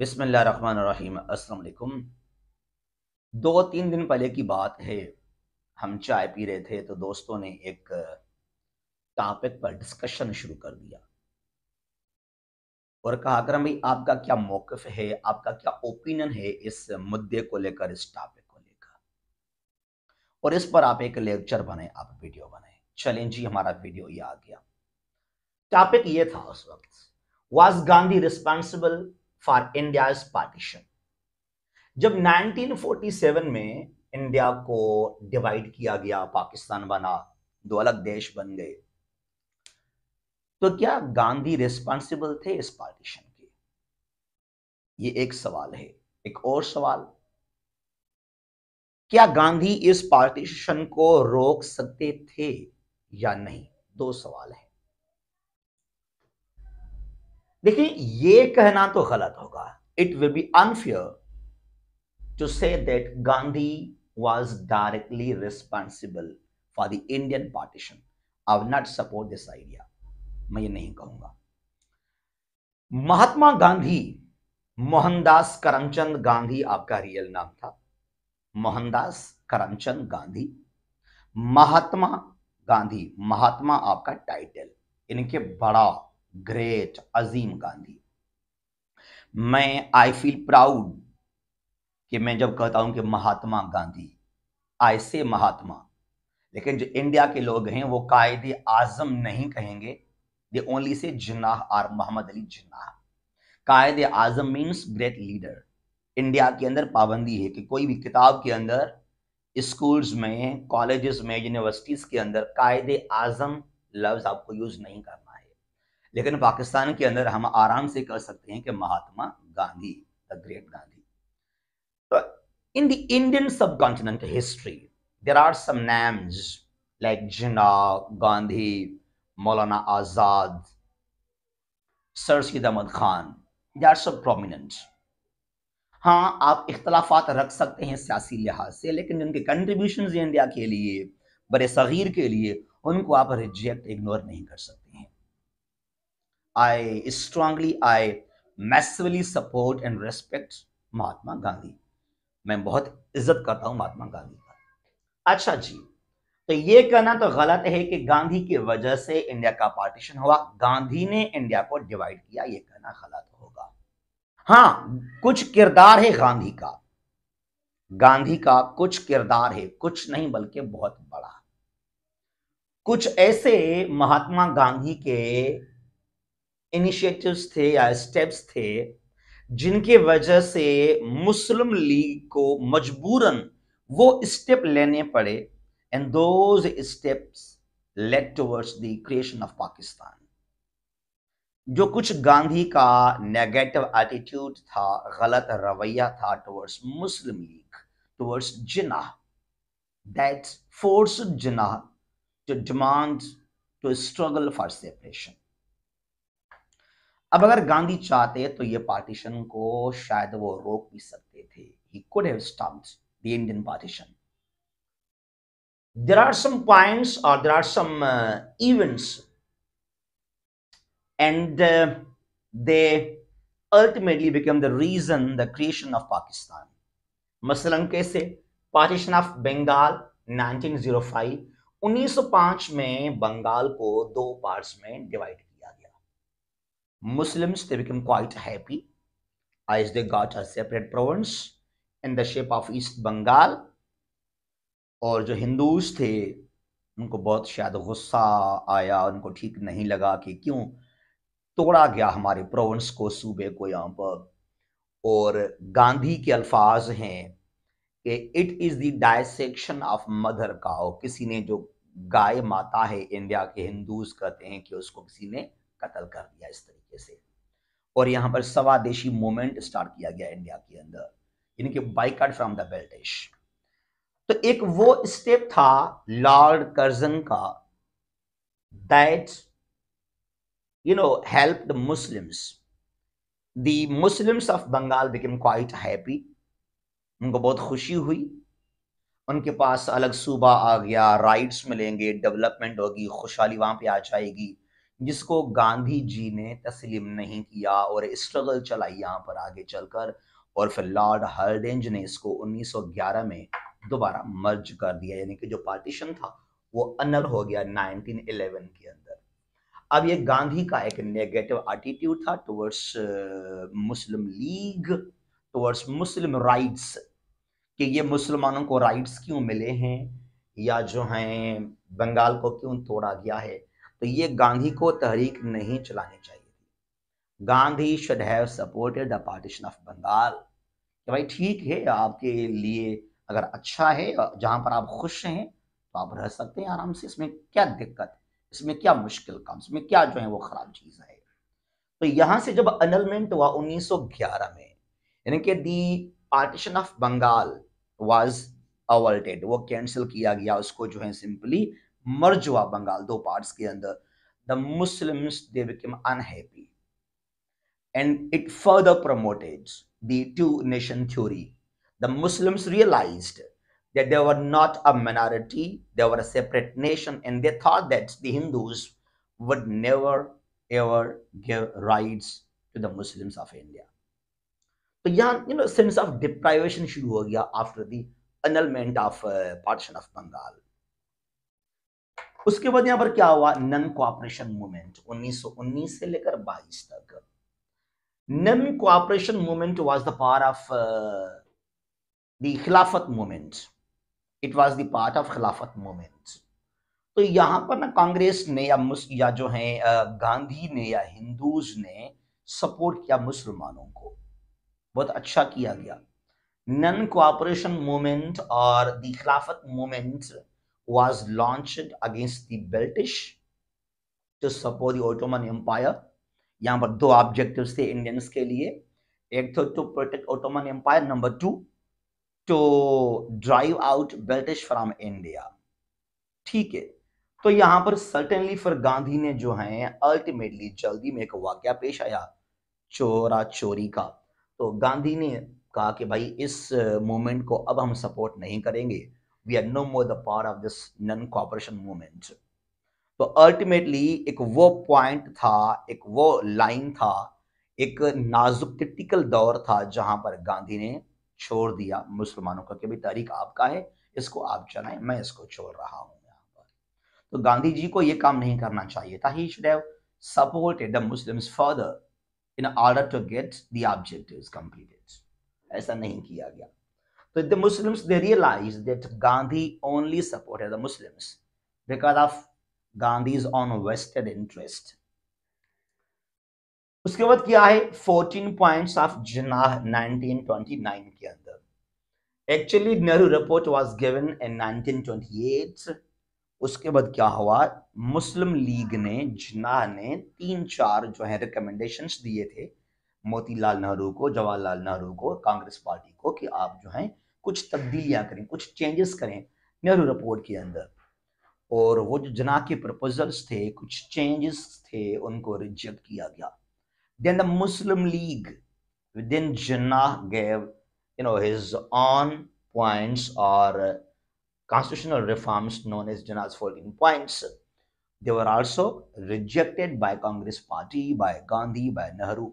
अस्सलाम वालेकुम दो तीन दिन पहले की बात है, हम चाय पी रहे थे तो दोस्तों ने एक टॉपिक पर डिस्कशन शुरू कर दिया। और कहा करम भाई, आपका क्या मौकफ है? आपका क्या ओपिनियन है इस मुद्दे को लेकर, इस टॉपिक को लेकर? और इस पर आप एक लेक्चर बने आप वीडियो बने चलें जी, हमारा वीडियो ये आ गया। टॉपिक ये था उस वक्त। Was Gandhi responsible for India partition जब 1947 में इंडिया को डिवाइड किया गया, पाकिस्तान बना, दो अलग देश बन गए तो क्या गांधी रिस्पॉन्सिबल थे इस पार्टीशन के? ये एक सवाल है, एक और सवाल। क्या गांधी इस पार्टीशन को रोक सकते थे या नहीं? दो सवाल है। देखिए, ये कहना तो गलत होगा। It will be unfair to say that Gandhi was directly responsible for the Indian partition I not support this idea मैं ये नहीं कहूँगा। महात्मा गांधी, मोहनदास करमचंद गांधी आपका रियल नाम था। मोहनदास करमचंद गांधी, महात्मा गांधी, महात्मा आपका टाइटल इनके बड़ा ग्रेट अजीम गांधी। मैं आई फील प्राउड कि मैं जब कहता हूँ कि महात्मा गांधी आई से महात्मा। लेकिन जो इंडिया के लोग हैं, वो कायदे आज़म नहीं कहेंगे। They only say Jinnah or Mohammad Ali Jinnah. Quaid-e Azam means great leader India के अंदर पाबंदी है कि कोई भी किताब के अंदर स्कूल्स में कॉलेजेस में यूनिवर्सिटीज के अंदर कायदे आज़म लफ्ज आपको यूज़ नहीं करना। लेकिन पाकिस्तान के अंदर हम आराम से कह सकते हैं कि महात्मा गांधी, द ग्रेट गांधी। तो in the Indian subcontinent history there are some names like Jinnah Gandhi Maulana Azad sir Syed Ahmad Khan they are सब प्रोमिनेंट हाँ आप इख्तलाफात रख सकते हैं सियासी लिहाज से, लेकिन जिनके कंट्रीब्यूशन इंडिया के लिए, बड़े सगीर के लिए, उनको आप रिजेक्ट इग्नोर नहीं कर सकते I strongly, I massively support and respect Mahatma Gandhi मैं बहुत इज़्ज़त करता हूँ महात्मा गांधी का। अच्छा जी तो ये कहना तो गलत है कि गांधी की वजह से इंडिया का पार्टीशन हुआ। गांधी ने इंडिया को डिवाइड किया ये कहना गलत होगा। हाँ कुछ किरदार है गांधी का। गांधी का कुछ किरदार है कुछ नहीं बल्कि बहुत बड़ा। कुछ ऐसे महात्मा गांधी के इनिशिएटिव्स थे या स्टेप्स थे, जिनके वजह से मुस्लिम लीग को मजबूरन वो स्टेप लेने पड़े and those steps led towards the creation of Pakistan. जो कुछ गांधी का नेगेटिव एटीट्यूड था, गलत रवैया था towards Muslim League towards Jinnah that force Jinnah to demand to struggle for separation अब अगर गांधी चाहते तो ये पार्टीशन को शायद वो रोक भी सकते थे he could have stopped the Indian partition there are some points or there are some uh, events and uh, they ultimately become the reason the creation of pakistan मसलन कैसे पार्टीशन ऑफ़ बंगाल 1905 1905 में बंगाल को दो पार्ट्स में divide Muslims, they became quite happy as they got a separate province in the shape of East Bengal. और जो Hindus थे उनको बहुत शायद गुस्सा आया उनको ठीक नहीं लगा कि क्यों तोड़ा गया हमारे प्रोविंस को सूबे को यहाँ पर और गांधी के अल्फाज हैं कि it is the dissection of mother cow किसी ने जो गाय माता है इंडिया के हिंदूज कहते हैं कि उसको किसी ने कत्ल कर दिया इस तरीके से। और यहाँ पर सवादेशी मूवमेंट स्टार्ट किया गया इंडिया के अंदर, यानी कि फ्रॉम द बेल्टिश तो एक वो स्टेप था लॉर्ड कर्जन का that you know help the Muslims the Muslims of Bengal become quite happy उनको बहुत खुशी हुई। उनके पास अलग सूबा आ गया राइट्स मिलेंगे डेवलपमेंट होगी, खुशहाली वहाँ पे आ जाएगी। जिसको गांधी जी ने तस्लीम नहीं किया और स्ट्रगल चलाई यहाँ पर आगे चलकर, और फिर लॉर्ड हर्डेंज ने इसको 1911 में दोबारा मर्ज कर दिया। यानी कि जो पार्टीशन था, वो अनल हो गया 1911 के अंदर। अब ये गांधी का एक नेगेटिव एटीट्यूड था towards Muslim League towards Muslim rights कि ये मुसलमानों को राइट्स क्यों मिले हैं, या जो हैं, बंगाल को क्यों तोड़ा गया है? तो ये गांधी को तहरीक नहीं चलानी चाहिए थी। Gandhi should have supported the partition of Bengal कि भाई ठीक है, आपके लिए अगर अच्छा है, जहाँ पर आप खुश हैं तो आप रह सकते हैं आराम से। इसमें क्या दिक्कत इसमें क्या मुश्किल काम? इसमें क्या जो है वो खराब चीज़ है? तो यहाँ से जब अनलमेंट हुआ 1911 में, यानी कि the partition of Bengal was annulled वो कैंसिल किया गया, उसको जो है सिंपली मर्ज हुआ बंगाल दो पार्ट्स के अंदर the Muslims they become unhappy and it further promoted the two nation theory the Muslims realized that they were not a minority, they were a separate nation, and they thought that the Hindus would never ever give rights to the Muslims of India. तो यहाँ you know sense of deprivation शुरू हो गया after the annulment of partition of Bengal उसके बाद यहाँ पर क्या हुआ? नन कोऑपरेशन मूवमेंट 1919 से लेकर 22 तक। Non cooperation movement was the part of the Khilafat movement it was the part of Khilafat movement तो यहाँ पर ना कांग्रेस ने या या जो है गांधी ने या हिंदूज ने सपोर्ट किया मुसलमानों को। बहुत अच्छा किया गया। नन कोऑपरेशन मूवमेंट और the Khilafat movement was launched against the British to support the Ottoman Empire. यहाँ पर दो ऑब्जेक्टिव्स थे इंडियंस के लिए। एक तो to protect Ottoman Empire number two to drive out British from India ठीक है। तो यहाँ पर सर्टेनली फिर गांधी ने जो है अल्टीमेटली जल्दी में एक वाक्य पेश आया, चोरा चोरी का। तो गांधी ने कहा कि भाई, इस मूवमेंट को अब हम सपोर्ट नहीं करेंगे। We are no more the part of this non cooperation movement. तो अल्टीमेटली एक वो पॉइंट था, एक वो लाइन था, एक नाजुक क्रिटिकल दौर था जहाँ पर गांधी ने छोड़ दिया मुसलमानों का भाई तारीख आपका है, इसको आप चलाएँ, मैं इसको छोड़ रहा हूँ यहाँ पर। तो गांधी जी को ये काम नहीं करना चाहिए था। He should have supported the Muslims further in order to get the objectives completed ऐसा नहीं किया गया। So the Muslims, they realized that Gandhi only supported the Muslims because of Gandhi's own vested interest. उसके बाद क्या है? 14 points of जनाह 1929 के अंदर। Actually Nehru report was given in 1928 उसके बाद क्या हुआ? मुस्लिम लीग ने जनाह ने तीन चार जो है रिकमेंडेशंस दिए थे मोतीलाल नेहरू को, जवाहरलाल नेहरू को, कांग्रेस पार्टी को कि आप जो है कुछ तब्दीलियाँ करें कुछ चेंजेस करें नेहरू रिपोर्ट के अंदर और वो जो जना के प्रपोजल्स थे कुछ चेंजेस थे उनको रिजेक्ट किया गया then the Muslim League with in Jinnah gave you know his own points और constitutional reforms known as Jinnah's 14 points. They were also rejected by Congress Party, by Gandhi, by Nehru.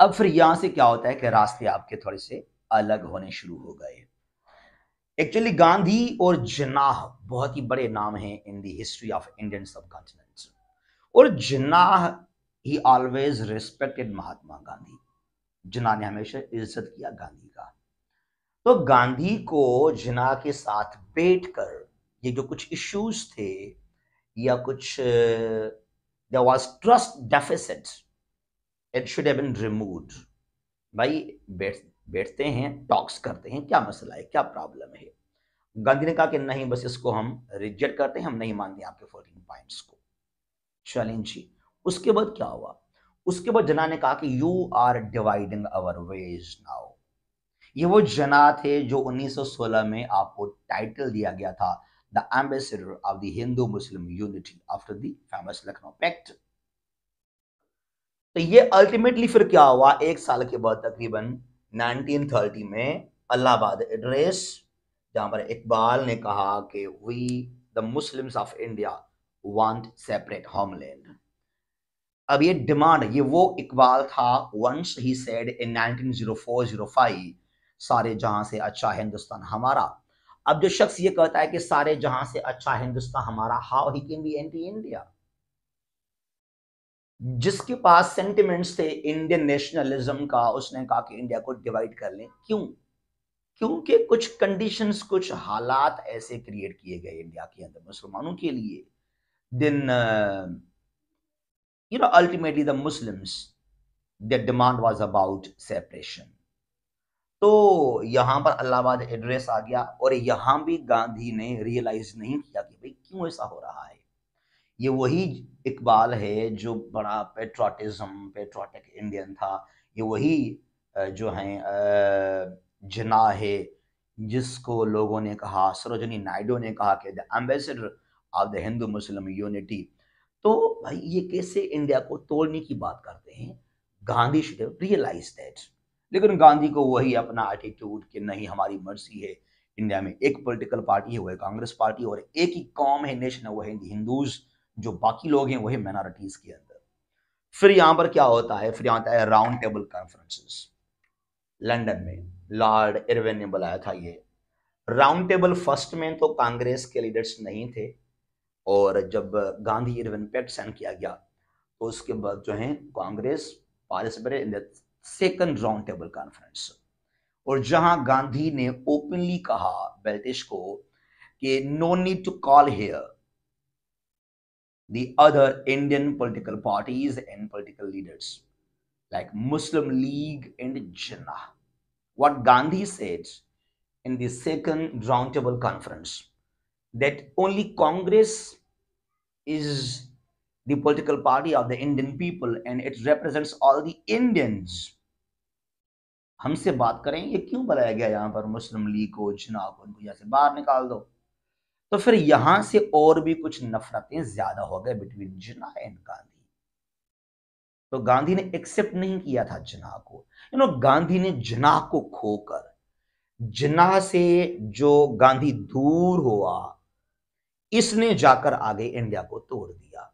अब फिर यहाँ से क्या होता है कि रास्ते आपके थोड़े से अलग होने शुरू हो गए। एक्चुअली गांधी और जनाह बहुत ही बड़े नाम हैं in the history of Indian subcontinent और Jinnah he always respected Mahatma Gandhi Jinnah ने हमेशा इज़्ज़त किया गांधी का। तो गांधी को जना के साथ बैठकर ये जो कुछ इश्यूज़ थे या कुछ there was trust deficit it should have been removed भाई, बैठ बैठते हैं टॉक्स करते हैं, क्या मसला है, क्या प्रॉब्लम है? गांधी ने कहा कि नहीं, बस इसको हम रिजेक्ट करते हैं, हम नहीं मानते आपके फोर्टीन पॉइंट्स को। चैलेंज जी, उसके बाद क्या हुआ? उसके बाद जना ने कहा कि you are dividing our ways now ये वो जना थे जो 1916 में आपको टाइटल दिया गया था the ambassador of the Hindu Muslim unity after the famous Lucknow pact तो ये अल्टीमेटली फिर क्या हुआ? एक साल के बाद तकरीबन 1930 में अलाहाबाद एड्रेस, जहाँ पर इकबाल ने कहा कि we the Muslims of India want separate homeland अब ये डिमांड ये वो इकबाल था वंस ही सेड इन 1904-05 सारे जहाँ से अच्छा हिंदुस्तान हमारा। अब जो शख्स ये कहता है कि सारे जहाँ से अच्छा हिंदुस्तान हमारा how he can be anti India जिसके पास सेंटिमेंट्स थे इंडियन नेशनलिज्म का, उसने कहा कि इंडिया को डिवाइड कर लें। क्यों? क्योंकि कुछ कंडीशंस कुछ हालात ऐसे क्रिएट किए गए इंडिया के अंदर मुसलमानों के लिए। Then you know ultimately the Muslims the demand was about separation तो यहाँ पर अल्लाहबाद एड्रेस आ गया और यहाँ भी गांधी ने रियलाइज़ नहीं किया कि भाई क्यों ऐसा हो रहा है। ये वही इकबाल है, जो बड़ा पेट्रोटिज्म पेट्रोटिक इंडियन था, ये वही जो है जना है, जिसको लोगों ने कहा, सरोजनी नायडू ने कहा कि the ambassador of the Hindu Muslim unity तो भाई, ये कैसे इंडिया को तोड़ने की बात करते हैं? गांधी शुड रियलाइज़ दैट लेकिन गांधी को वही अपना एटीट्यूड कि नहीं, हमारी मर्ज़ी है। इंडिया में एक पॉलिटिकल पार्टी है वह कांग्रेस पार्टी, और एक ही कॉम है नेशन है वो है हिंदूज। जो बाकी लोग हैं वो है माइनॉरिटीज के अंदर। फिर यहाँ पर क्या होता है? फिर आता है राउंड टेबल कॉन्फ्रेंसेस लंदन में लॉर्ड इरविन ने बुलाया था ये। राउंड टेबल फ़र्स्ट में तो कांग्रेस के लीडर्स नहीं थे, और जब गांधी इरविन पैक्ट साइन किया गया तो उसके बाद जो है Congress participated in second round table conference और जहाँ गांधी ने ओपनली कहा बेल्टिश को कि no need to call here the other Indian political parties and political leaders like Muslim League and Jinnah. What Gandhi said in the second roundtable conference that only Congress is the political party of the Indian people and it represents all the Indians. हमसे बात करें ये क्यों बुलाया गया यहाँ पर मुस्लिम league को जिना को इनको यहाँ से बाहर निकाल दो तो फिर यहाँ से और भी कुछ नफरतें ज़्यादा हो गए बिटवीन जिना एंड गांधी। तो गांधी ने एक्सेप्ट नहीं किया था जिना को। यू नो गांधी ने जिना को खोकर जिना से जो गांधी दूर हुआ, इसने जाकर आगे इंडिया को तोड़ दिया।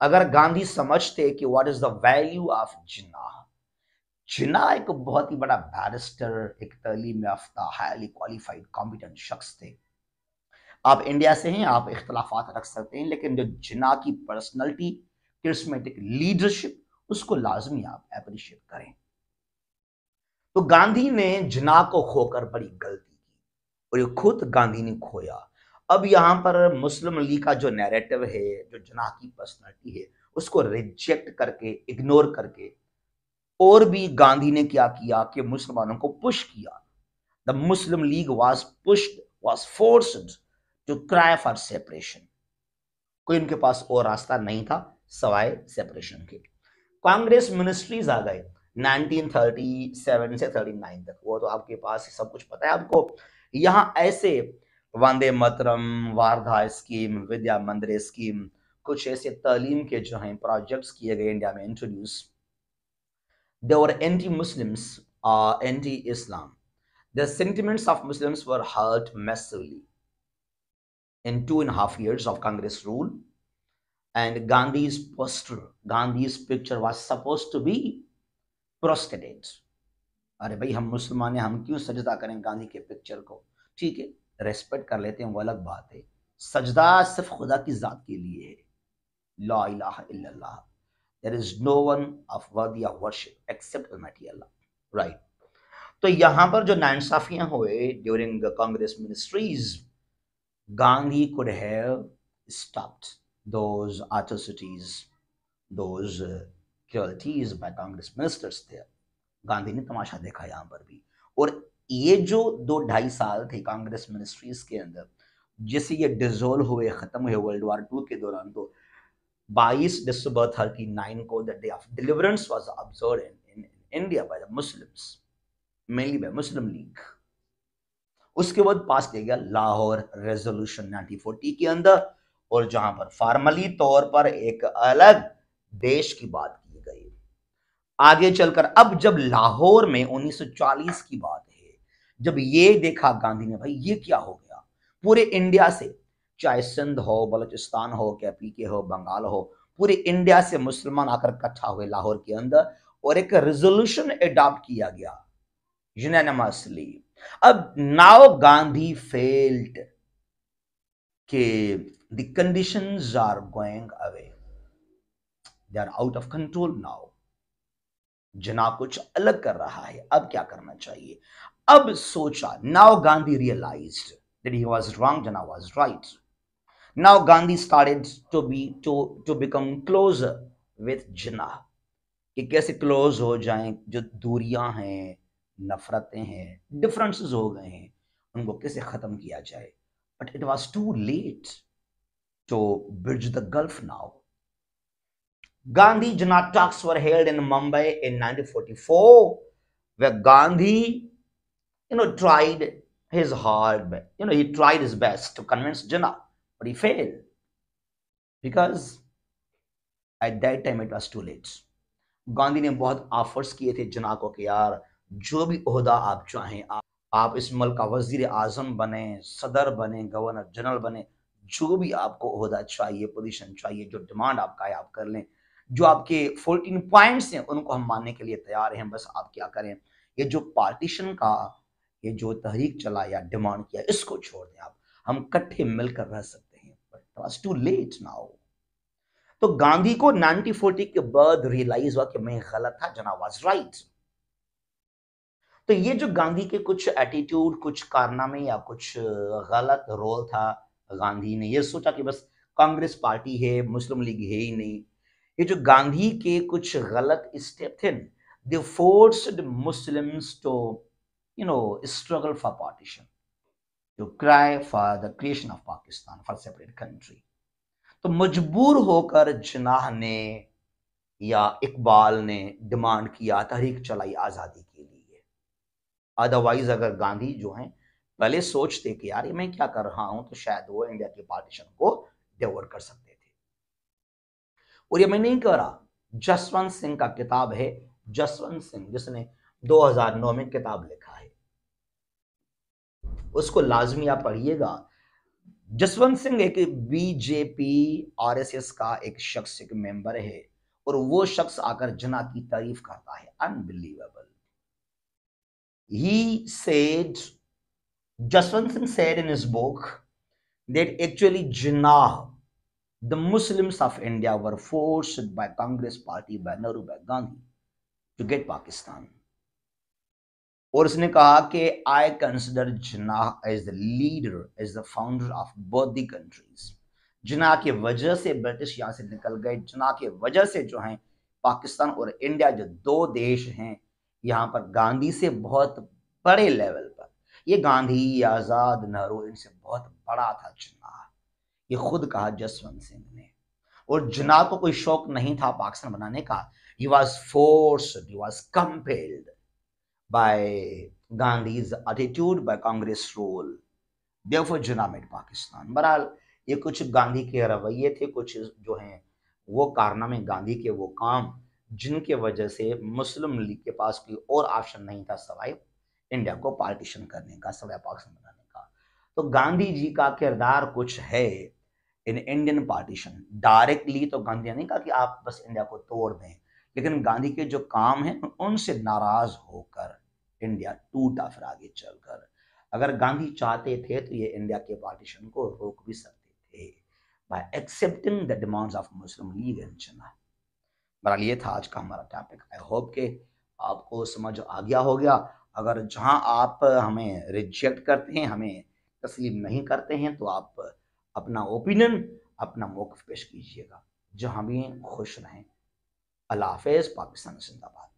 अगर गांधी समझते कि what is the value of Jinnah Jinnah एक बहुत ही बड़ा बैरिस्टर एक तलीम याफ्ता हाईली क्वालिफाइड कॉम्पिटेंट शख्स थे आप इंडिया से हैं, आप इख्तलाफात रख सकते हैं, लेकिन जो जिना की पर्सनैलिटी क्रिस्मेटिक लीडरशिप उसको लाजमी आप अप्रिशिएट करें। तो गांधी ने जिना को खोकर बड़ी गलती की, और ये खुद गांधी ने खोया। अब यहाँ पर मुस्लिम लीग का जो नैरेटिव है, जो जना की पर्सनैलिटी है, उसको रिजेक्ट करके इग्नोर करके, और भी गांधी ने क्या किया कि मुसलमानों को पुश किया। The Muslim League was pushed was forced to cry for separation कोई उनके पास और रास्ता नहीं था, सवाए सेपरेशन के। कांग्रेस मिनिस्ट्रीज आ गए 1937 से 39 तक। वो तो आपके पास सब कुछ पता है आपको। यहाँ ऐसे वंदे मतरम वारधा स्कीम विद्या मंदिर स्कीम कुछ ऐसे तालीम के जो हैं प्रोजेक्ट्स किए गए इंडिया में introduce their anti Muslims anti Islam the sentiments of Muslims were hurt massively in two and a half years of Congress rule. And Gandhi's poster, Gandhi's picture was supposed to be prostrated. अरे भाई हम मुसलमान हैं हम क्यों सजदा करें गांधी के पिक्चर को? ठीक है रेस्पेक्ट कर लेते हैं वो अलग बात है। सजदा सिर्फ़ खुदा की ज़ात के लिए है। ला इलाहा इल्लल्लाह। There is no one of worthy of worship except almighty Allah right तो यहाँ पर जो नाइंसाफियाँ हुए during Congress ministries Gandhi could have stopped those atrocities, those uh, cruelties by Congress ministers there. Gandhi ने तमाशा देखा यहाँ पर भी और ये जो दो ढाई साल थे कांग्रेस मिनिस्ट्रीज के अंदर जैसे ये डिजोल्व हुए खत्म हुए वर्ल्ड वार टू के दौरान तो 22 दिसंबर 39 को the day of deliverance was observe in India by the Muslims mainly by Muslim League उसके बाद पास किया गया लाहौर रेजोल्यूशन 1940 के अंदर, और जहाँ पर फार्मली तौर पर एक अलग देश की बात की गई। आगे चलकर, अब जब लाहौर में 1940 की बात है, जब ये देखा गांधी ने, भाई ये क्या हो गया? पूरे इंडिया से, चाहे सिंध हो, बलोचिस्तान हो क्या पीके हो, बंगाल हो, पूरे इंडिया से मुसलमान आकर इकट्ठा हुए लाहौर के अंदर, और एक रेजोल्यूशन एडॉप्ट किया गया यूनानिमसली अब नाउ गांधी फेल्ड के the conditions are going away they are out of control now Jinnah कुछ अलग कर रहा है। अब क्या करना चाहिए? अब सोचा, now Gandhi realized that he was wrong jana was right. Now gandhi started to be, to to become closer with jinnah कि कैसे क्लोज हो जाएँ, जो दूरियाँ हैं नफरतें हैं डिफरेंस हो गए हैं, उनको कैसे खत्म किया जाए? But it was too late to bridge the gulf now Gandhi Jinnah talks were held in Mumbai in 1944 where Gandhi you know tried his hard you know he tried his best to convince Jinnah but he fail because at that time it was too late Gandhi ने बहुत offers किए थे जना को कि यार जो भी अहदा आप चाहें आप, आप इस मुल्क का वज़ीर आज़म बने सदर बने गवर्नर जनरल बने जो भी आपको अहदा चाहिए पोजीशन चाहिए जो डिमांड आपका है आप कर लें। जो आपके 14 पॉइंट्स हैं उनको हम मानने के लिए तैयार हैं बस आप क्या करें। ये जो पार्टीशन का ये जो तहरीक चला या डिमांड किया इसको छोड़ दें आप। हम कट्ठे मिलकर रह सकते हैं टू लेट नाउ तो गांधी को 1940 के बाद रियलाइज़ हुआ कि मैं गलत था जना वाज राइट तो ये जो गांधी के कुछ एटीट्यूड कुछ कारनामे या कुछ गलत रोल था गांधी ने, ये सोचा कि बस कांग्रेस पार्टी है, मुस्लिम लीग है ही नहीं। ये जो गांधी के कुछ गलत स्टेप थे they forced Muslims to you know struggle for partition to cry for the creation of Pakistan for separate country तो मजबूर होकर जनाह ने या इकबाल ने डिमांड किया, तहरीक चलाई, आज़ादी के लिए। अदरवाइज़ अगर गांधी जो हैं, पहले सोचते कि यार मैं क्या कर रहा हूँ तो शायद वो इंडिया के पार्टीशन को डेवर कर सकते थे। और ये मैं नहीं कह रहा, जसवंत सिंह का किताब है, जसवंत सिंह जिसने 2009 में किताब लिखा है। उसको लाजमी आप पढ़िएगा। जसवंत सिंह एक बीजेपी आरएसएस का एक शख्स एक मेंबर है, और वो शख्स आकर जना की तारीफ़ करता है। Unbelievable he said Jaswant Singh said in his book that actually Jinnah the Muslims of India were forced by Congress party, by Nehru, by Gandhi to get Pakistan. और उसने कहा कि I consider Jinnah as the leader as the founder of both the countries Jinnah की वजह से British यहाँ से निकल गए जिना की वजह से जो है पाकिस्तान और इंडिया जो दो देश हैं यहाँ पर गांधी से बहुत बड़े लेवल पर ये गांधी आज़ाद नेहरू इनसे बहुत बड़ा था जिना ये खुद कहा जसवंत सिंह ने और जिना को कोई शौक नहीं था पाकिस्तान बनाने का he was force he was compelled by Gandhi's attitude, by Congress rule. Therefore, Jinnah made Pakistan. बहरहाल ये कुछ गांधी के रवैये थे कुछ जो हैं वो कारनामे गांधी के वो काम जिनके वजह से मुस्लिम लीग के पास कोई और ऑप्शन नहीं था सवाई इंडिया को पार्टीशन करने का, सवाई पाकिस्तान बनाने का। तो गांधी जी का किरदार कुछ है इन इंडियन पार्टीशन डायरेक्टली तो गांधी ने कहा कि आप बस इंडिया को तोड़ दें, लेकिन गांधी के जो काम हैं, उनसे नाराज़ होकर इंडिया टूटा फिर आगे चलकर। अगर गांधी चाहते थे तो ये इंडिया के पार्टीशन को रोक भी सकते थे। By accepting the demands of Muslim League and Jinnah बहरहाल ये था आज का हमारा टॉपिक आई होप के आपको समझ आ गया हो गया, अगर जहाँ आप हमें रिजेक्ट करते हैं, हमें तस्लीम नहीं करते हैं तो आप अपना ओपिनियन अपना मौक़ पेश कीजिएगा। जहाँ भी खुश रहें। अल्लाह हाफ़ पाकिस्तान जिंदाबाद।